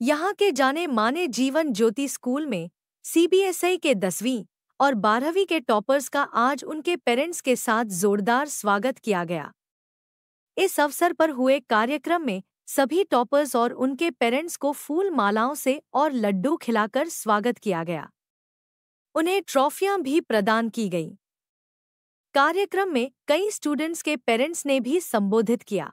यहाँ के जाने माने जीवन ज्योति स्कूल में सीबीएसई के दसवीं और बारहवीं के टॉपर्स का आज उनके पेरेंट्स के साथ जोरदार स्वागत किया गया। इस अवसर पर हुए कार्यक्रम में सभी टॉपर्स और उनके पेरेंट्स को फूल मालाओं से और लड्डू खिलाकर स्वागत किया गया। उन्हें ट्रॉफियाँ भी प्रदान की गईं। कार्यक्रम में कई स्टूडेंट्स के पेरेंट्स ने भी संबोधित किया।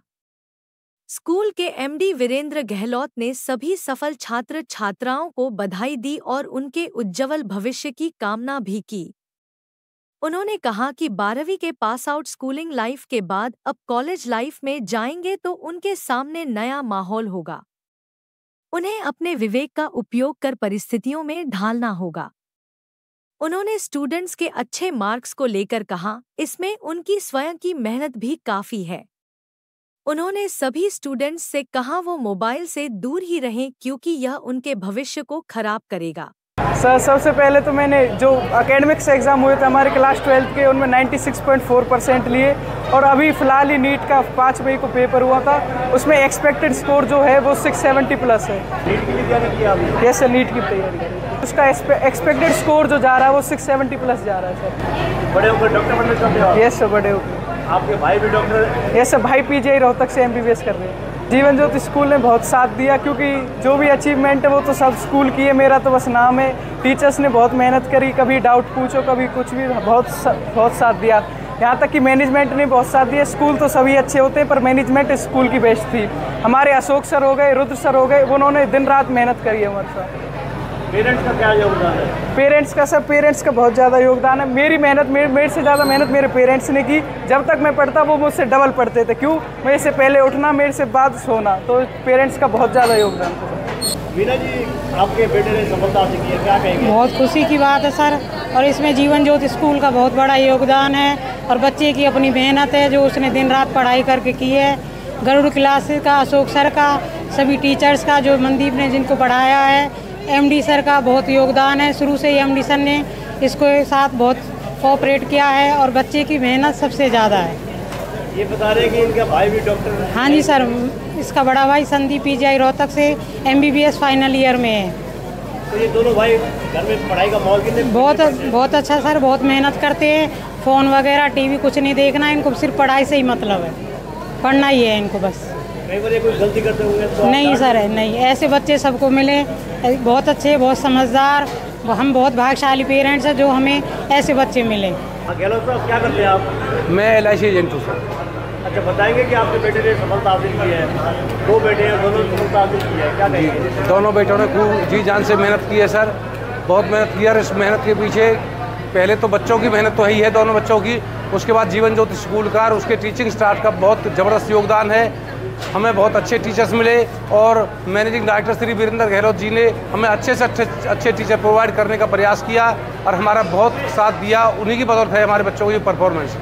स्कूल के एमडी वीरेंद्र गहलोत ने सभी सफल छात्र छात्राओं को बधाई दी और उनके उज्जवल भविष्य की कामना भी की। उन्होंने कहा कि बारहवीं के पास आउट स्कूलिंग लाइफ के बाद अब कॉलेज लाइफ में जाएँगे तो उनके सामने नया माहौल होगा। उन्हें अपने विवेक का उपयोग कर परिस्थितियों में ढालना होगा। उन्होंने स्टूडेंट्स के अच्छे मार्क्स को लेकर कहा, इसमें उनकी स्वयं की मेहनत भी काफ़ी है। उन्होंने सभी स्टूडेंट्स से कहा वो मोबाइल से दूर ही रहें क्योंकि यह उनके भविष्य को खराब करेगा। सर सबसे पहले तो मैंने जो एकेडमिक्स एग्ज़ाम हुए थे हमारे क्लास ट्वेल्थ के उनमें 96.4 परसेंट लिए और अभी फ़िलहाल ही नीट का पाँच मई को पेपर हुआ था उसमें एक्सपेक्टेड स्कोर जो है वो 670 प्लस है। नीट की तैयारी यस सर नीट की तैयारी उसका एक्सपेक्टेड स्कोर जो जा रहा है वो 670 प्लस जा रहा है सर बड़े होकर डॉक्टर बनना चाहते हो यस सर बड़े होकर। आपके भाई भी डॉक्टर ये सर भाई पीजीआई रोहतक से एमबीबीएस कर रहे हैं। जीवन ज्योति स्कूल ने बहुत साथ दिया क्योंकि जो भी अचीवमेंट है वो तो सब स्कूल की है मेरा तो बस नाम है। टीचर्स ने बहुत मेहनत करी कभी डाउट पूछो कभी कुछ भी बहुत सा, बहुत साथ दिया। यहाँ तक कि मैनेजमेंट ने बहुत साथ दिया। स्कूल तो सभी अच्छे होते हैं पर मैनेजमेंट स्कूल की बेस्ट थी। हमारे अशोक सर हो गए रुद्र सर हो गए उन्होंने दिन रात मेहनत करी है हमारे साथ। पेरेंट्स का क्या योगदान है? पेरेंट्स का सर पेरेंट्स का बहुत ज़्यादा योगदान है। मेरी मेहनत मेरे मेरे से ज़्यादा मेहनत मेरे पेरेंट्स ने की। जब तक मैं पढ़ता वो मुझसे डबल पढ़ते थे। क्यों? मेरे से पहले उठना मेरे से बाद सोना। तो पेरेंट्स का बहुत ज़्यादा योगदान था। मीना जी आपके बेटे ने सफलता हासिल की है क्या कहेंगे? बहुत खुशी की बात है सर। और इसमें जीवन ज्योति स्कूल का बहुत बड़ा योगदान है। और बच्चे की अपनी मेहनत है जो उसने दिन रात पढ़ाई करके की है। गरुड़ क्लासेस का अशोक सर का सभी टीचर्स का जो मनदीप ने जिनको पढ़ाया है एमडी सर का बहुत योगदान है। शुरू से ही एमडी सर ने इसको साथ बहुत कोऑपरेट किया है और बच्चे की मेहनत सबसे ज़्यादा है। ये बता रहे हैं कि इनका भाई भी डॉक्टर है। हाँ जी सर इसका बड़ा भाई संदीप पीजीआई रोहतक से एमबीबीएस फाइनल ईयर में है। तो ये दोनों भाई घर में पढ़ाई का माहौल कितने बहुत बहुत अच्छा सर बहुत मेहनत करते हैं। फ़ोन वगैरह टीवी कुछ नहीं देखना इनको सिर्फ़ पढ़ाई से ही मतलब है। पढ़ना ही है इनको बस। कई गलती करते होंगे तो नहीं सर नहीं ऐसे बच्चे सबको मिले बहुत अच्छे बहुत समझदार हम बहुत भाग्यशाली पेरेंट्स हैं जो हमें ऐसे बच्चे मिले। हाँ, साहब क्या करते हैं आप? मैं एल आई सी एजेंट हूँ सर। अच्छा बताएँगे कि आपके बेटे ने सफलता हासिल की है। दो बेटे हैं दोनों सफलता हासिल की है। क्या कहेंगे? दोनों बेटों ने खूब जी जान से मेहनत की है सर। बहुत मेहनत की है और इस मेहनत के पीछे पहले तो बच्चों की मेहनत तो है ही है दोनों बच्चों की। उसके बाद जीवन ज्योति स्कूल का और उसके टीचिंग स्टाफ का बहुत ज़बरदस्त योगदान है। हमें बहुत अच्छे टीचर्स मिले और मैनेजिंग डायरेक्टर श्री वीरेंद्र गहलोत जी ने हमें अच्छे से अच्छे अच्छे टीचर प्रोवाइड करने का प्रयास किया और हमारा बहुत साथ दिया। उन्हीं की बदौलत है हमारे बच्चों की परफॉर्मेंस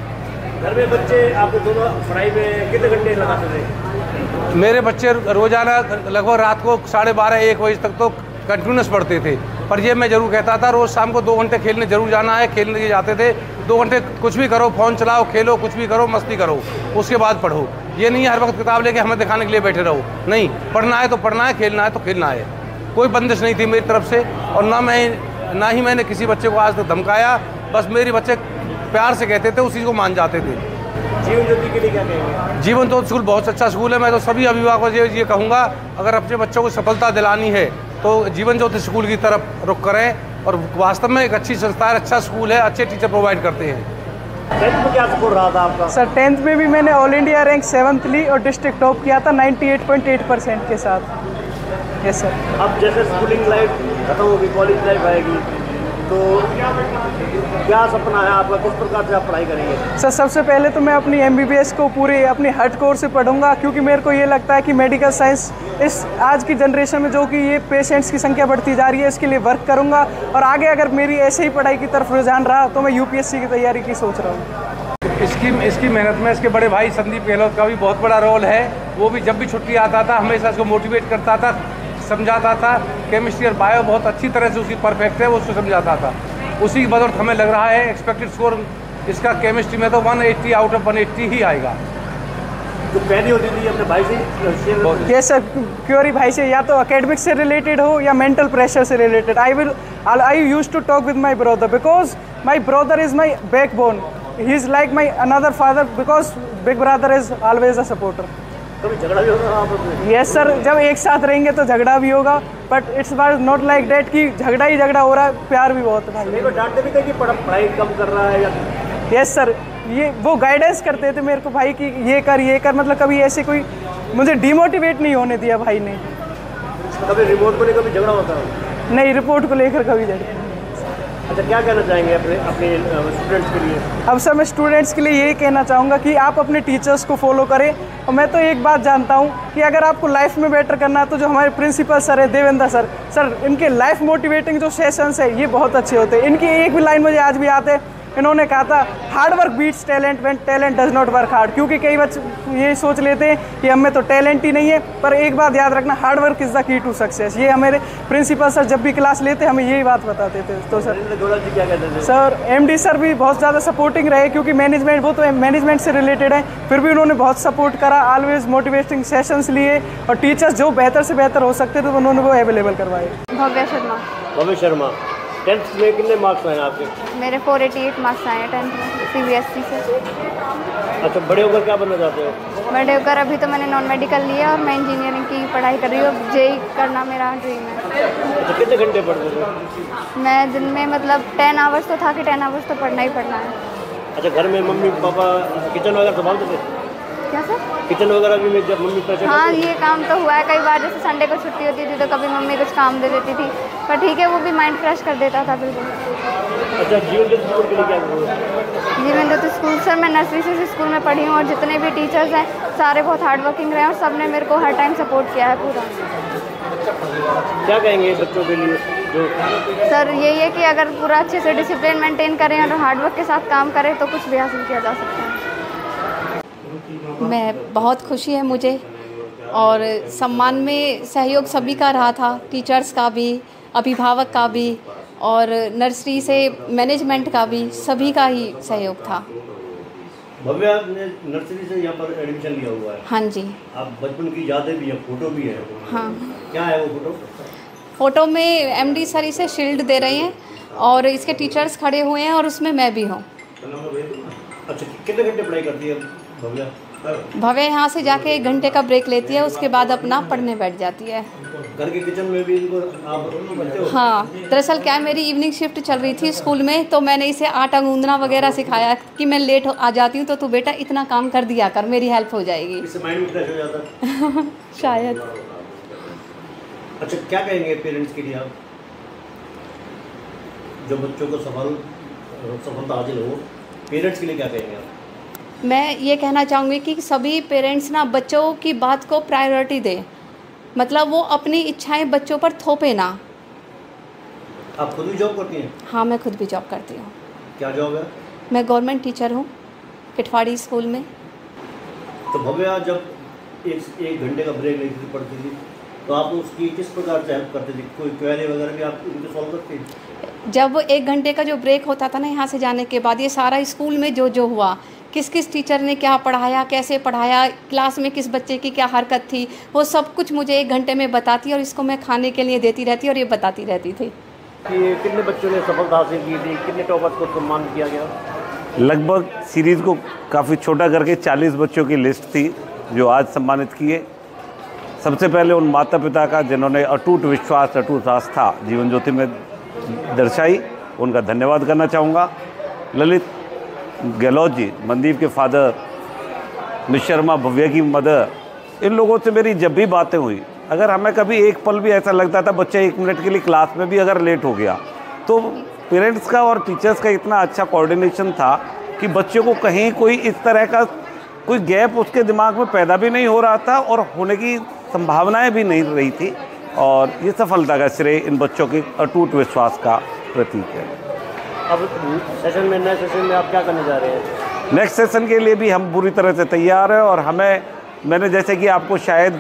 घर में बच्चे आपके दोनों पढ़ाई में कितने घंटे लगाते थे? मेरे बच्चे रोज़ाना लगभग रात को साढ़े बारह एक बजे तक तो कंटिन्यूस पढ़ते थे। पर ये मैं ज़रूर कहता था रोज़ शाम को दो घंटे खेलने ज़रूर जाना है खेलने के जाते थे। दो घंटे कुछ भी करो फ़ोन चलाओ खेलो कुछ भी करो मस्ती करो उसके बाद पढ़ो। ये नहीं है हर वक्त किताब लेके हमें दिखाने के लिए बैठे रहो। नहीं पढ़ना है तो पढ़ना है खेलना है तो खेलना है। कोई बंदिश नहीं थी मेरी तरफ़ से और ना मैं ना ही मैंने किसी बच्चे को आज तक धमकाया बस मेरे बच्चे प्यार से कहते थे उसी को मान जाते थे। जीवन ज्योति के लिए क्या कहेंगे? जीवन ज्योति स्कूल बहुत अच्छा स्कूल है मैं तो सभी अभिभावकों से ये कहूँगा अगर अपने बच्चों को सफलता दिलानी है तो जीवन ज्योति स्कूल की तरफ़ रुख करें और वास्तव में एक अच्छी संस्था है अच्छा स्कूल है अच्छे टीचर प्रोवाइड करते हैं। टेंथ में क्या स्कोर रहा था आपका? सर टेंथ में भी मैंने ऑल इंडिया रैंक सेवन्थ ली और डिस्ट्रिक्ट टॉप किया था 98.8 परसेंट के साथ। यस सर अब जैसे स्कूलिंग लाइफ खत्म होगी कॉलेज लाइफ आएगी तो क्या सपना है आपका? किस प्रकार से आप पढ़ाई करेंगे? सर सबसे पहले तो मैं अपनी एमबीबीएस को पूरे अपने हट कोर्स से पढ़ूँगा क्योंकि मेरे को ये लगता है कि मेडिकल साइंस इस आज की जनरेशन में जो कि ये पेशेंट्स की संख्या बढ़ती जा रही है इसके लिए वर्क करूँगा। और आगे अगर मेरी ऐसे ही पढ़ाई की तरफ़ रुझान रहा तो मैं यूपीएससी की तैयारी की सोच रहा हूँ। इसकी इसकी मेहनत में इसके बड़े भाई संदीप गहलोत का भी बहुत बड़ा रोल है। वो भी जब भी छुट्टी आता था हमेशा इसको मोटिवेट करता था। समझाता था केमिस्ट्री और बायो बहुत अच्छी तरह से उसकी परफेक्ट है वो उसको समझाता था। उसी की बदौलत हमें लग रहा है एक्सपेक्टेड स्कोर इसका केमिस्ट्री में तो 180 आउट ऑफ़ 180 ही आएगा। जो पहली होती थी अपने भाई से शेयर ये सर क्योरी भाई से या तो अकेडमिक से रिलेटेड हो या मेंटल प्रेशर से related I will I use to talk with my brother because my brother is my backbone he is like my another father because big brother is always a supporter कभी झगड़ा भी में yes sir जब एक साथ रहेंगे तो झगड़ा भी होगा but it's was not like that कि झगड़ा ही झगड़ा हो रहा है प्यार भी बहुत है। भाई मेरे को डांटते भी थे कि पढ़ाई कम कर रहा है या यस सर ये वो गाइडेंस करते थे मेरे को भाई कि ये कर ये कर मतलब कभी ऐसे कोई मुझे डिमोटिवेट नहीं होने दिया भाई ने। कभी रिपोर्ट को लेकर झगड़ा होता है? नहीं रिपोर्ट को लेकर कभी झगड़ा अच्छा क्या कहना चाहेंगे अपने अपने स्टूडेंट्स के लिए? अब सर, मैं स्टूडेंट्स के लिए यही कहना चाहूँगा कि आप अपने टीचर्स को फॉलो करें। और मैं तो एक बात जानता हूँ कि अगर आपको लाइफ में बेटर करना है तो जो हमारे प्रिंसिपल सर है, देवेंद्र सर सर इनके लाइफ मोटिवेटिंग जो सेशंस है, ये बहुत अच्छे होते हैं। इनकी एक भी लाइन मुझे आज भी याद हैं इन्होंने कहा था hard work beats talent when talent does not work hard क्योंकि कई बच्चे ये सोच लेते हैं कि हमें तो टैलेंट ही नहीं है पर एक बात याद रखना hard work is the key to success ये हमारे प्रिंसिपल सर जब भी क्लास लेते हमें यही बात बताते थे। तो सर क्या कहते थे? सर एमडी सर भी बहुत ज़्यादा सपोर्टिंग रहे क्योंकि मैनेजमेंट वो तो मैनेजमेंट से रिलेटेड है फिर भी उन्होंने बहुत सपोर्ट करा ऑलवेज मोटिवेटिंग सेशंस लिए और टीचर्स जो बेहतर से बेहतर हो सकते थे उन्होंने वो अवेलेबल करवाए। भव्या शर्मा। भव्य शर्मा। टेंथ में कितने मार्क्स आए आपके? मेरे 488 मार्क्स आए टेंथ में सीबीएसई से। अच्छा बड़े होकर क्या बनना चाहते हो? बड़े होकर अभी तो मैंने नॉन मेडिकल लिया और मैं इंजीनियरिंग की पढ़ाई कर रही हूँ जेई करना मेरा ड्रीम है। अच्छा कितने घंटे पढ़ते थे मैं दिन में मतलब टेन आवर्स तो था कि टेन आवर्स तो पढ़ना ही पढ़ना है। अच्छा घर में मम्मी पापा किचन वगैरह संभालते थे? क्या सर? किचन वगैरह भी में जब मम्मी पैसे हाँ ये काम तो हुआ है। कई बार जैसे संडे को छुट्टी होती थी तो कभी मम्मी कुछ काम दे देती थी। पर ठीक है वो भी माइंड फ्रेश कर देता था बिल्कुल। अच्छा जीवन के स्कूल के लिए क्या करोगे? जी तो स्कूल सर मैं नर्सरी से स्कूल में पढ़ी हूँ और जितने भी टीचर्स हैं सारे बहुत हार्ड वर्किंग रहे हैं और सबने मेरे को हर टाइम सपोर्ट किया है पूरा। क्या कहेंगे बच्चों के लिए? जो सर यही है कि अगर पूरा अच्छे से डिसिप्लिन मेंटेन करें और हार्डवर्क के साथ काम करें तो कुछ भी हासिल किया जा सकता है। मैं बहुत खुशी है मुझे। और सम्मान में सहयोग सभी का रहा था टीचर्स का भी अभिभावक का भी और नर्सरी से मैनेजमेंट का भी सभी का ही सहयोग था। भव्या ने नर्सरी से यहाँ पर एडमिशन लिया हुआ है। हाँ जी। आप बचपन की यादें भी हैं फ़ोटो भी है। हाँ। क्या है वो फ़ोटो? फ़ोटो में एमडी सर इसे शील्ड दे रहे हैं और इसके टीचर्स खड़े हुए हैं और उसमें मैं भी हूँ। अच्छा कितने घंटे पढ़ाई करती है भव्या? भव्य यहाँ से जाके एक घंटे का ब्रेक लेती है उसके बाद अपना पढ़ने बैठ जाती है। घर के किचन में भी इनको आप हाँ? दरअसल क्या है मेरी इवनिंग शिफ्ट चल रही थी स्कूल में तो मैंने इसे आटा गूंदना वगैरह सिखाया कि मैं लेट आ जाती हूँ तो तू बेटा इतना काम कर दिया कर मेरी हेल्प हो जाएगी। शायद। अच्छा क्या कहेंगे पेरेंट्स के लिए आप? जो बच्चों को सफल सफलता हासिल हो पेरेंट्स के लिए क्या कहेंगे आप? मैं ये कहना चाहूँगी कि सभी पेरेंट्स ना बच्चों की बात को प्रायोरिटी दें। मतलब वो अपनी इच्छाएँ बच्चों पर थोपे ना। आप खुद भी जॉब करती हैं? हाँ मैं खुद भी जॉब करती हूँ। क्या जॉब है? मैं गवर्नमेंट टीचर हूँ किटवाड़ी स्कूल में। तो भव्या जब एक एक घंटे का ब्रेक लेती थी पढ़ती थी तो आप उसकी किस प्रकार से हेल्प करते थे? कोई क्वेरी वगैरह भी आप उनको सॉल्व करते थे जब एक घंटे का जो ब्रेक होता था ना यहाँ से जाने के बाद ये सारा स्कूल में जो जो हुआ किस किस टीचर ने क्या पढ़ाया कैसे पढ़ाया क्लास में किस बच्चे की क्या हरकत थी वो सब कुछ मुझे एक घंटे में बताती और इसको मैं खाने के लिए देती रहती और ये बताती रहती थी। कि कितने बच्चों ने सफलता हासिल की थी? कितने टॉपर्स को सम्मान किया गया? लगभग सीरीज़ को काफ़ी छोटा करके 40 बच्चों की लिस्ट थी जो आज सम्मानित किए। सबसे पहले उन माता पिता का जिन्होंने अटूट विश्वास अटूट आस्था जीवन ज्योति में दर्शाई उनका धन्यवाद करना चाहूँगा। ललित गहलोत जी, मनदीप के फादर, मिस शर्मा भव्य की मदर, इन लोगों से मेरी जब भी बातें हुई, अगर हमें कभी एक पल भी ऐसा लगता था, बच्चा एक मिनट के लिए क्लास में भी अगर लेट हो गया तो पेरेंट्स का और टीचर्स का इतना अच्छा कोऑर्डिनेशन था कि बच्चों को कहीं कोई इस तरह का कोई गैप उसके दिमाग में पैदा भी नहीं हो रहा था और होने की संभावनाएँ भी नहीं रही थी। और ये सफलता का श्रेय इन बच्चों के अटूट विश्वास का प्रतीक है। अब सेशन में नए सेशन में आप क्या करने जा रहे हैं? नेक्स्ट सेशन के लिए भी हम पूरी तरह से तैयार हैं और हमें, मैंने जैसे कि आपको शायद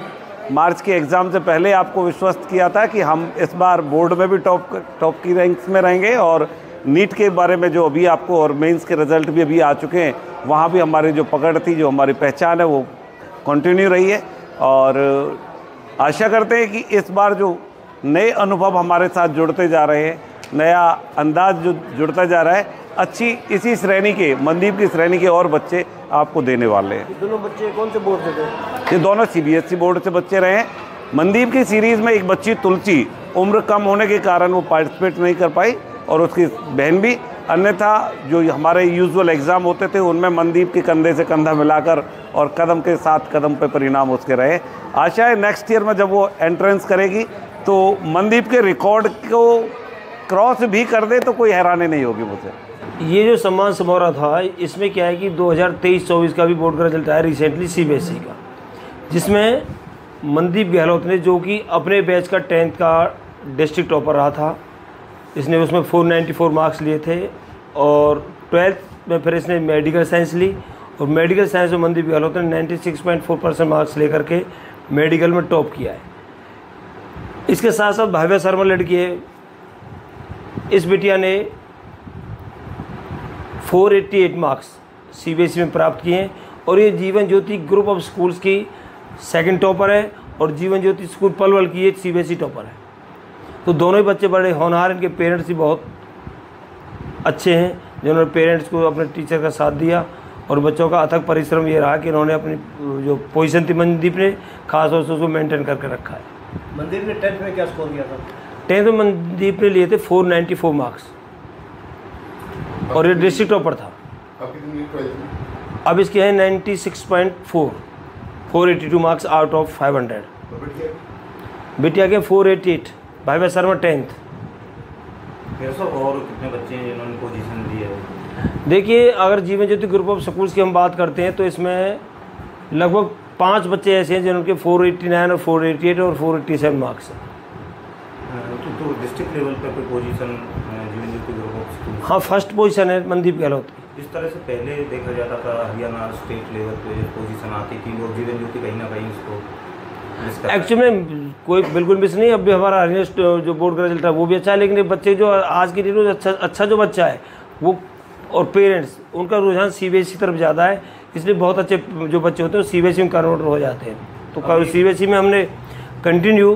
मार्च के एग्ज़ाम से पहले आपको विश्वस्त किया था कि हम इस बार बोर्ड में भी टॉप टॉप की रैंक्स में रहेंगे और नीट के बारे में जो अभी आपको और मेंस के रिज़ल्ट भी अभी आ चुके हैं, वहाँ भी हमारी जो पकड़ थी, जो हमारी पहचान है, वो कंटिन्यू रही है। और आशा करते हैं कि इस बार जो नए अनुभव हमारे साथ जुड़ते जा रहे हैं नया अंदाज जो जुड़ता जा रहा है अच्छी इसी श्रेणी के मनदीप की श्रेणी के और बच्चे आपको देने वाले हैं। दोनों बच्चे कौन से बोर्ड से थे? ये दोनों सीबीएसई बोर्ड से बच्चे रहे हैं। मनदीप की सीरीज़ में एक बच्ची तुलसी उम्र कम होने के कारण वो पार्टिसिपेट नहीं कर पाई और उसकी बहन भी। अन्यथा जो हमारे यूजुअल एग्ज़ाम होते थे उनमें मनदीप के कंधे से कंधा मिलाकर और कदम के साथ कदम पे परिणाम उसके रहे। आशा है नेक्स्ट ईयर में जब वो एंट्रेंस करेगी तो मनदीप के रिकॉर्ड को क्रॉस भी कर दे तो कोई हैरानी नहीं होगी मुझे। ये जो सम्मान समारोह था, इसमें क्या है कि 2023-24 का भी बोर्ड का रिज़ल्ट आया रिसेंटली सीबीएसई का, जिसमें मनदीप गहलोत ने, जो कि अपने बैच का टेंथ का डिस्ट्रिक्ट टॉपर रहा था, इसने उसमें 494 मार्क्स लिए थे और ट्वेल्थ में फिर इसने मेडिकल साइंस ली और मेडिकल साइंस में मनदीप गहलोत ने 96.4 परसेंट मार्क्स लेकर के मेडिकल में टॉप किया है। इसके साथ साथ भाव्या शर्मा लड़की है इस बिटिया ने 488 मार्क्स सीबीएसई में प्राप्त किए हैं और ये Jeevan Jyoti group of schools की सेकंड टॉपर है और जीवन ज्योति स्कूल पलवल की ये सीबीएसई टॉपर है। तो दोनों ही बच्चे बड़े होनहार इनके पेरेंट्स भी बहुत अच्छे हैं, जिन्होंने पेरेंट्स को अपने टीचर का साथ दिया और बच्चों का अथक परिश्रम ये रहा कि इन्होंने अपनी, जो पोजिशन थी मनदीप ने खास तौर से उसको मेंटेन करके रखा है। मंदिर ने टेंथ में क्या स्कोर किया था? टेंथ में मनदीप ने लिए थे 494 मार्क्स। और ये डिस्ट्रिक्ट टॉपर था। अब इसके हैं 96.4 482 मार्क्स आउट ऑफ़ 500 बिटिया? के 488 भाई भाई शर्मा टेंथ। और कितने बच्चे हैं जिन्होंने पोजीशन दी है? देखिए अगर जीवन ज्योति ग्रुप ऑफ़ स्कूल्स की हम बात करते हैं तो इसमें लगभग पाँच बच्चे ऐसे हैं जिनके 489 और 488 और 487 मार्क्स हैं। तो, डिस्ट्रिक्ट लेवल पर कोई पोजीशन ऑफ़ हाँ फ़र्स्ट पोजीशन है मनदीप गहलोत की। जिस तरह से पहले देखा जाता था हरियाणा स्टेट लेवल पे पोजीशन आती थी वो जीवन ज्योति कहीं ना कहीं उसको। एक्चुअली में कोई बिल्कुल मिस नहीं अब भी हमारा हरियाणा जो बोर्ड का रिज़ल्ट है वो भी अच्छा है लेकिन बच्चे जो आज की डेट में अच्छा अच्छा जो बच्चा है वो और पेरेंट्स उनका रुझान सी की तरफ़ ज़्यादा है इसलिए बहुत अच्छे जो बच्चे होते हैं सी बी एस ई में कन्वर्ट हो जाते हैं। तो सी बी में हमने कंटिन्यू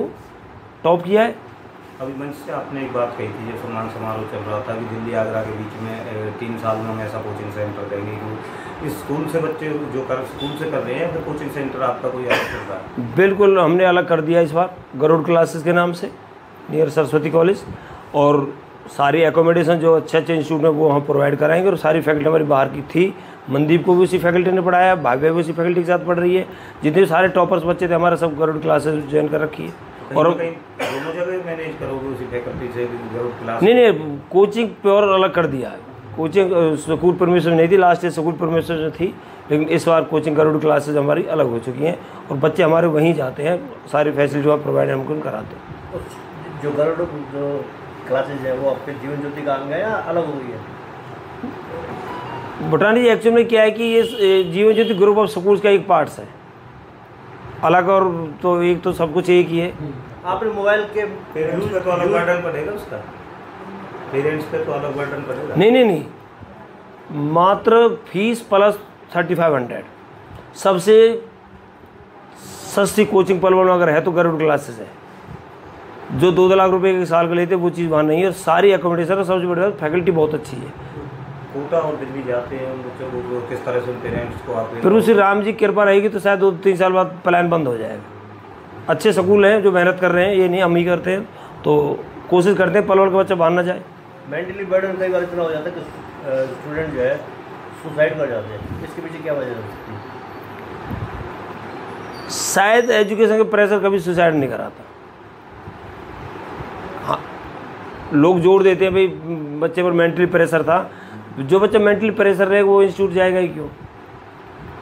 टॉप किया है। अभी मंच से आपने एक बात कही थी जब सम्मान समारोह चल रहा था कि दिल्ली आगरा के बीच में तीन साल में हम ऐसा कोचिंग सेंटर देंगे कि इस स्कूल से बच्चे जो कर स्कूल से कर रहे हैं फिर कोचिंग सेंटर आपका कोई अलग चल रहा है? बिल्कुल हमने अलग कर दिया इस बार गरुड़ क्लासेस के नाम से नियर सरस्वती कॉलेज और सारी एकोमोडेशन जो अच्छे अच्छे इंस्टीट्यूट में वो हम प्रोवाइड कराएँगे और सारी फैकल्टी हमारी बाहर की थी। मनदीप को भी उसी फैकल्टी ने पढ़ाया भाग्य भी उसी फैकल्टी के साथ पढ़ रही है। जितने सारे टॉपर्स बच्चे थे हमारे सब गरुड़ क्लासेस ज्वाइन कर रखी है। और जगह मैनेज करोगे उसी फैकल्टी से क्लास नहीं नहीं कोचिंग प्योर अलग कर दिया है। कोचिंग स्कूल परमिशन नहीं थी लास्ट ईयर स्कूल परमिशन थी लेकिन इस बार कोचिंग गरुड़ क्लासेज हमारी अलग हो चुकी हैं और बच्चे हमारे वहीं जाते हैं सारी फैसिलिटी वहाँ प्रोवाइड हम उनको कराते हैं। जो गरुड़ जो क्लासेज है वो आपके जीवन ज्योति का अंग है या अलग हो गई है? भूटानी जी एक्चुअल में क्या है कि ये Jeevan Jyoti group of schools का एक पार्ट्स है। अलग और तो एक तो सब कुछ एक ही है। आपने मोबाइल के पेरेंट्स पे तो अलग बर्डन पड़ेगा उसका। पेरेंट्स पे तो अलग बर्डन पड़ेगा। नहीं नहीं नहीं। मात्र fees plus thirty five hundred सबसे सस्ती कोचिंग पलवल में अगर है तो गरुड़ क्लासेस है। जो दो दो लाख रुपए के साल का लेते हैं वो चीज़ वहाँ नहीं है। और सारी एकोमोडेशन और सबसे बड़ी बात फैकल्टी बहुत अच्छी है। कोटा और दिल्ली जाते हैं उन बच्चों को किस तरह से उन पेरेंट्स को आप फिर उसी राम जी कृपा रहेगी तो शायद दो तीन साल बाद प्लान बंद हो जाएगा। अच्छे स्कूल हैं जो मेहनत कर रहे हैं ये नहीं हम ही करते हैं तो कोशिश करते हैं पलवल का बच्चा बाहर ना जाए। मेंटली बर्डन कई बार इतना हो जाता है कि स्टूडेंट जो है सुसाइड कर जाते हैं। इसके पीछे क्या वजह हो सकती है? शायद एजुकेशन के प्रेशर कभी सुसाइड नहीं कराता। हाँ लोग जोड़ देते हैं भाई बच्चे पर मेंटली प्रेशर था। जो बच्चा मेंटली प्रेशर रहेगा वो इंस्टीट्यूट जाएगा ही क्यों?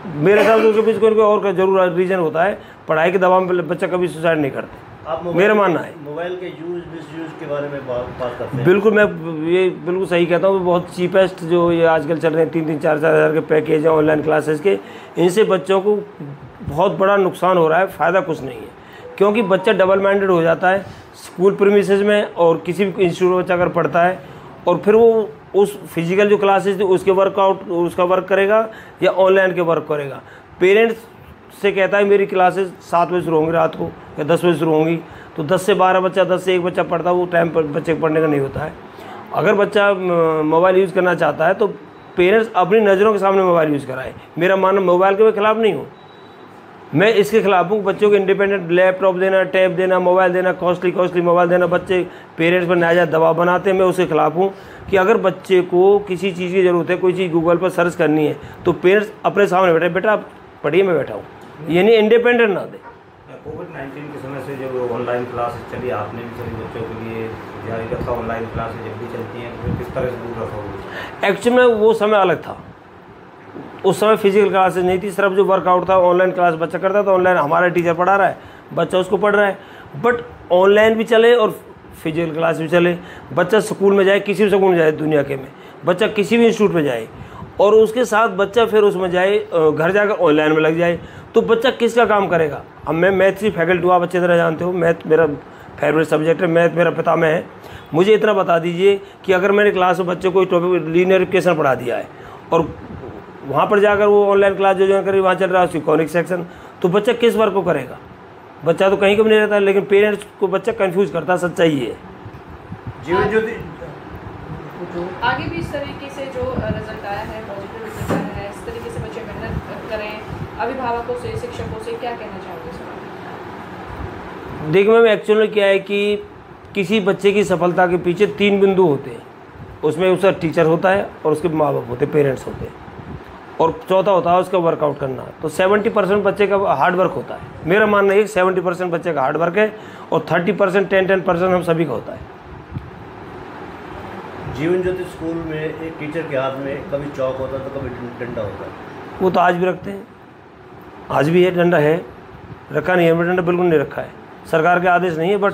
मेरे हिसाब से उसके पीछे कोई और का ज़रूर रीजन होता है। पढ़ाई के दबाव में बच्चा कभी सुसाइड नहीं करता। मेरा मानना है। मोबाइल के यूज़ मिस यूज़ के बारे में बात करते हैं। बिल्कुल मैं ये बिल्कुल सही कहता हूँ। बहुत चीपेस्ट जो ये आजकल चल रहे हैं तीन तीन चार चार हज़ार के पैकेज हैं ऑनलाइन क्लासेस के इनसे बच्चों को बहुत बड़ा नुकसान हो रहा है फ़ायदा कुछ नहीं है। क्योंकि बच्चा डबल माइंडेड हो जाता है स्कूल प्रीमिसेस में और किसी भी इंस्टीट्यूट में बच्चा अगर पढ़ता है और फिर वो उस फ़िज़िकल जो क्लासेस थी, उसके वर्कआउट उसका वर्क करेगा या ऑनलाइन के वर्क करेगा? पेरेंट्स से कहता है, मेरी क्लासेस सात बजे शुरू होंगी रात को या दस बजे शुरू होंगी। तो दस से बारह बच्चा, दस से एक बच्चा पढ़ता वो टाइम पर बच्चे को पढ़ने का नहीं होता है। अगर बच्चा मोबाइल यूज़ करना चाहता है तो पेरेंट्स अपनी नज़रों के सामने मोबाइल यूज़ कराए। मेरा मानना मोबाइल के खिलाफ़ नहीं हूँ। मैं इसके खिलाफ हूँ बच्चों को इंडिपेंडेंट लैपटॉप देना टैब देना मोबाइल देना कॉस्टली कॉस्टली मोबाइल देना बच्चे पेरेंट्स पर नाजायज दबाव बनाते हैं मैं उसके खिलाफ हूँ कि अगर बच्चे को किसी चीज़ की ज़रूरत है कोई चीज़ गूगल पर सर्च करनी है तो पेरेंट्स अपने सामने बैठे बेटा आप पढ़िए मैं बैठा हूँ। यानी इंडिपेंडेंट ना दे। कोविड नाइन्टीन के समय से जब ऑनलाइन क्लासेस चली आपने भी सभी बच्चों के लिए जारी रखा ऑनलाइन क्लासेस जब भी चलती हैं तो किस तरह से दूर रखा एक्चुअली में वो समय अलग था। उस समय फ़िज़िकल क्लासेज नहीं थी, सिर्फ़ जो वर्कआउट था ऑनलाइन क्लास बच्चा करता था ऑनलाइन हमारा टीचर पढ़ा रहा है, बच्चा उसको पढ़ रहा है। बट ऑनलाइन भी चले और फ़िज़िकल क्लास भी चले। बच्चा स्कूल में जाए, किसी भी स्कूल में जाए दुनिया के में, बच्चा किसी भी इंस्टीट्यूट में जाए, और उसके साथ बच्चा फिर उसमें जाए घर जाकर ऑनलाइन में लग जाए तो बच्चा किसका काम करेगा? अब मैं मैथ की फैकल्टी हूँ आप अच्छी तरह जानते हो मैथ मेरा फेवरेट सब्जेक्ट है मैथ मेरा पिता में है। मुझे इतना बता दीजिए कि अगर मैंने क्लास में बच्चे को टॉपिक लीनियर इक्वेशन पढ़ा दिया है, और वहाँ पर जाकर वो ऑनलाइन क्लास जो ज्वाइन करी वहाँ चल रहा है उसकी कॉनिक सेक्शन तो बच्चा किस वर्क को करेगा? बच्चा तो कहीं कभी नहीं रहता लेकिन पेरेंट्स को बच्चा कंफ्यूज करता सच्चाई है। जीवन ज्योति आगे भी इस तरीके से जो रिज़ल्ट आया है पॉजिटिव रिज़ल्ट आया है इस तरीके से बच्चे मेहनत करें अभिभावकों से शिक्षकों से क्या कहना चाहोगे देखिए मैम एक्चुअली क्या है कि किसी बच्चे की सफलता के पीछे तीन बिंदु होते हैं। उसमें उसका टीचर होता है और उसके माँ बाप होते हैं पेरेंट्स होते हैं। और चौथा होता है उसका वर्कआउट करना। तो 70 परसेंट बच्चे का हार्ड वर्क होता है। मेरा मानना है सेवेंटी परसेंट बच्चे का हार्ड वर्क है और thirty percent ten ten percent हम सभी का होता है। जीवन ज्योति स्कूल में एक टीचर के हाथ में कभी चौक होता है तो कभी डंडा होता है। वो तो आज भी रखते हैं। आज भी है डंडा है। रखा नहीं है डंडा बिल्कुल नहीं रखा है। सरकार के आदेश नहीं है बट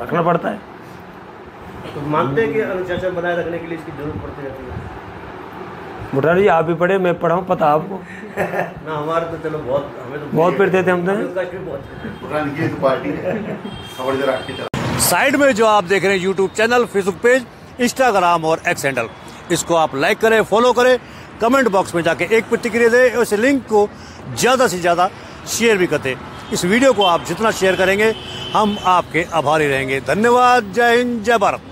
रखना पड़ता है। तो मानते हैं कि अनुशासन बनाए रखने के लिए इसकी ज़रूरत पड़ती रहती है? बुढ़ा जी आप भी पढ़े मैं पढ़ा हूँ पता आपको। ना हमारे तो चलो बहुत हमें तो बहुत पढ़ते थे हम तो। साइड में जो आप देख रहे हैं YouTube channel Facebook page Instagram और एक्स हैंडल इसको आप लाइक करें फॉलो करें कमेंट बॉक्स में जाके एक प्रतिक्रिया दें और इस लिंक को ज़्यादा से ज़्यादा शेयर भी करते इस वीडियो को आप जितना शेयर करेंगे हम आपके आभारी रहेंगे। धन्यवाद जय हिंद जय भारत।